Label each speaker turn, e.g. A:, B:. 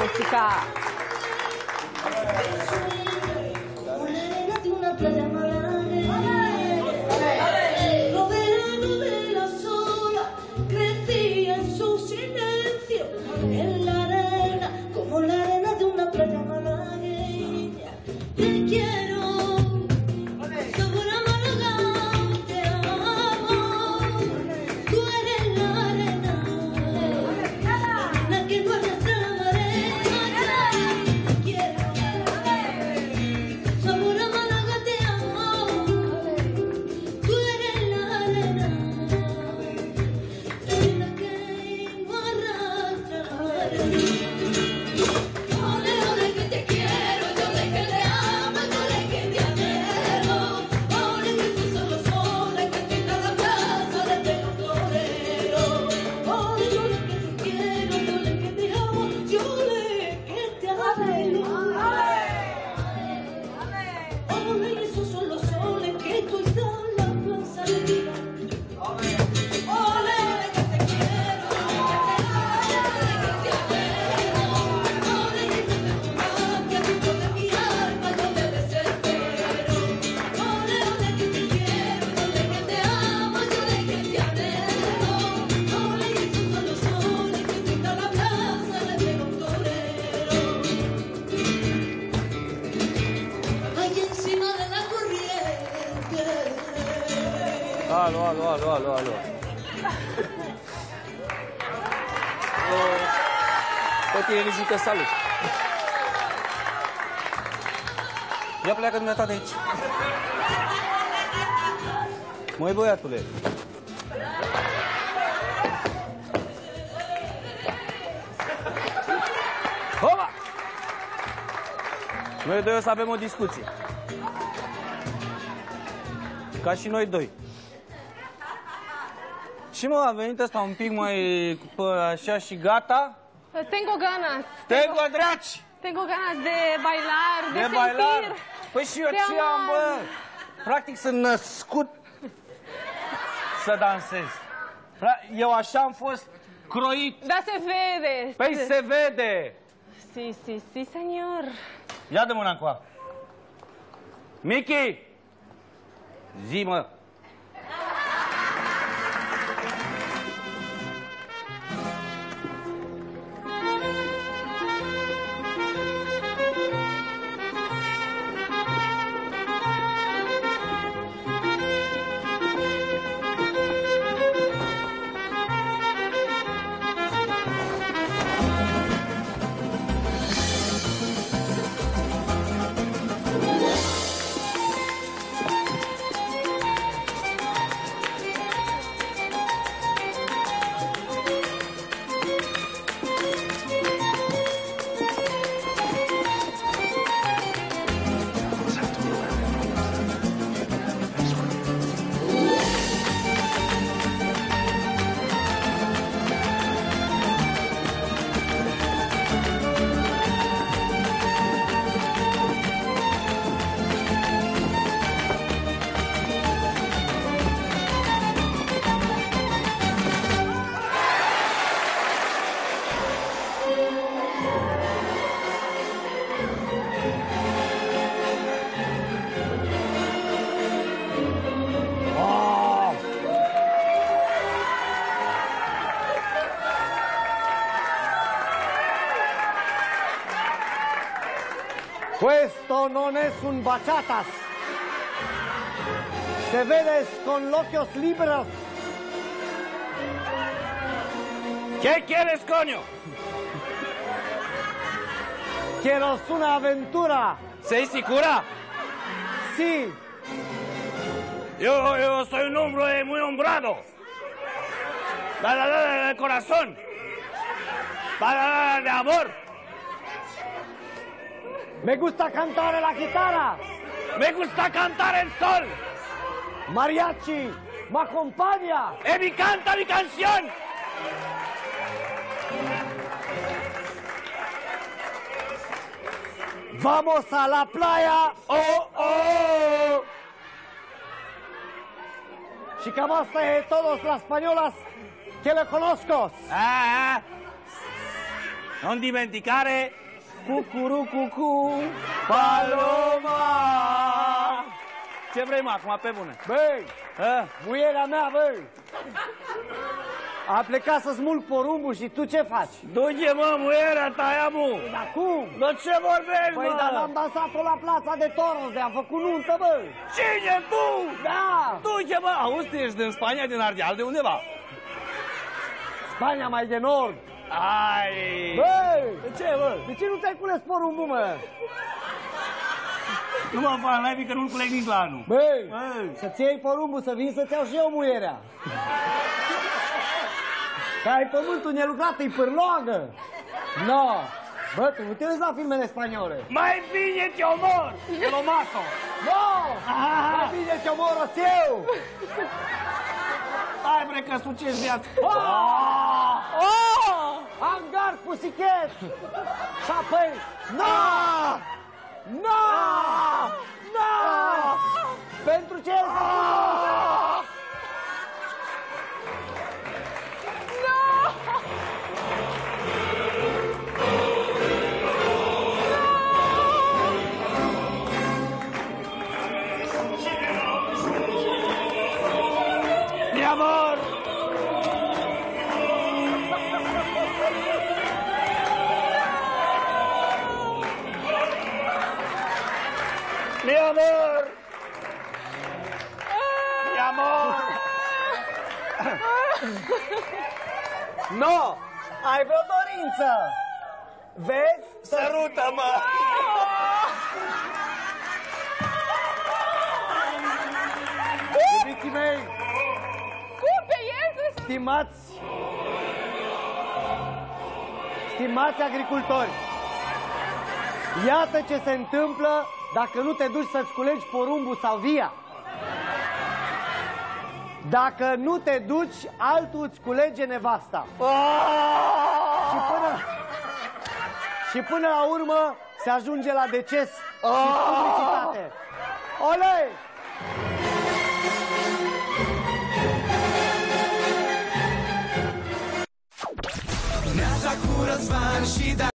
A: música.
B: Alo, alo, alo, alo, alo. Pe tine nici nu te salut. Ia pleacă dumneata de aici. Măi, băiatule. Hopa! Noi doi o să avem o discuție. Ca și noi doi. Și mă, a venit ăsta un pic mai pe așa și gata?
A: Tengo ganas.
B: Tengo draci!
A: Tengo ganas de bailar, de,
B: De
A: sentir.
B: bailar! Păi și eu
A: de
B: ce am, bă?
A: amar.
B: Practic sunt născut să dansez. Pra- Eu așa am fost croit.
A: Da, se vede.
B: Păi se vede!
A: Sí, sí, sí, señor.
B: Ia de mâna încoa. Mickey! Zi, mă!
C: Questo non es un bachatas. Se vedes con loquios libros.
B: Ce quieres, coño?
C: Quiero una aventura.
B: ¿Sei sicura?
C: Sí,
B: Yo, yo soy un hombre muy hombrado. Da, da, da, da, de corazón. Da, da, da, de amor.
C: me gusta cantar la guitarra.
B: Me gusta cantar el sol.
C: Mariachi, me acompaña.
B: ¡Eh, mi canta mi canción!
C: Vamos a la playa.
B: ¡Oh, oh!
C: Și cam asta e todos las españolas que le conozco.
B: Ah, ah. Non dimenticare
C: Cucuru, cucu,
B: Paloma! Ce vrei, mă, acum, pe bune?
C: Băi,
B: A?
C: muierea mea, băi! A plecat să smulg porumbul și tu ce faci?
B: Du-te, mă, muierea ta, ia, mu!
C: Dar cum?
B: Dar ce vorbești,
C: Păi,
B: mă?
C: dar am dansat-o la plața de toros, de a făcut nuntă, bă!
B: Cine, tu?
C: Da!
B: Du-te, mă! Auzi, tu ești din Spania, din Ardeal, de undeva?
C: Spania mai de nord!
B: Ai!
C: Băi!
B: De ce, bă?
C: De ce nu ți-ai cules porumbul, mă?
B: Nu mă fac live că nu-l culeg nici la anul.
C: Băi!
B: Băi.
C: Să-ți iei porumbul, să vin să-ți iau și eu muierea! Că ai pământul nelucrat, e pârloagă! No! Bă, tu nu te uiți la filmele spaniole!
B: Mai bine te omor! E lomato!
C: No!
B: Ah!
C: Mai bine te omor eu!
B: Hai, bre, că sucești viața!
C: Oh!
A: Oh!
C: Hangar, pusichet! Și apoi... No! No! No! Pentru ce este făcut?
B: Mi amor! Mi amor! Mi amor!
C: No! Ai vreo dorință? Vezi?
B: Sărută-mă!
C: Iubiții mei,
A: Cupe, Jesus!
C: stimați... Stimați agricultori, iată ce se întâmplă dacă nu te duci să-ți culegi porumbul sau via. Dacă nu te duci, altul îți culege nevasta. Și până, și până la urmă se ajunge la deces și publicitate. Olei! Neața cu Răzvan și da